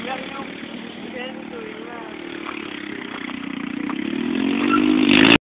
You ready now?